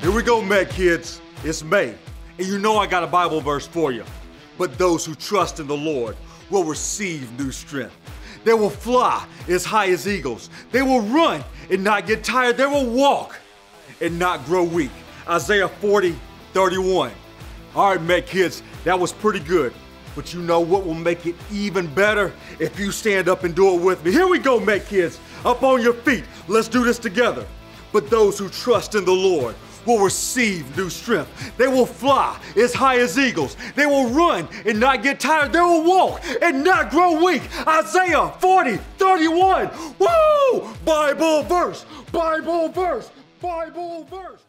Here we go, MecKidz. It's May, and you know I got a Bible verse for you. But those who trust in the Lord will receive new strength. They will fly as high as eagles. They will run and not get tired. They will walk and not grow weak. Isaiah 40, 31. All right, MecKidz, that was pretty good. But you know what will make it even better? If you stand up and do it with me. Here we go, MecKidz. Up on your feet. Let's do this together. But those who trust in the Lord will receive new strength. They will fly as high as eagles. They will run and not get tired. They will walk and not grow weak. Isaiah 40, 31. Woo! Bible verse, Bible verse, Bible verse.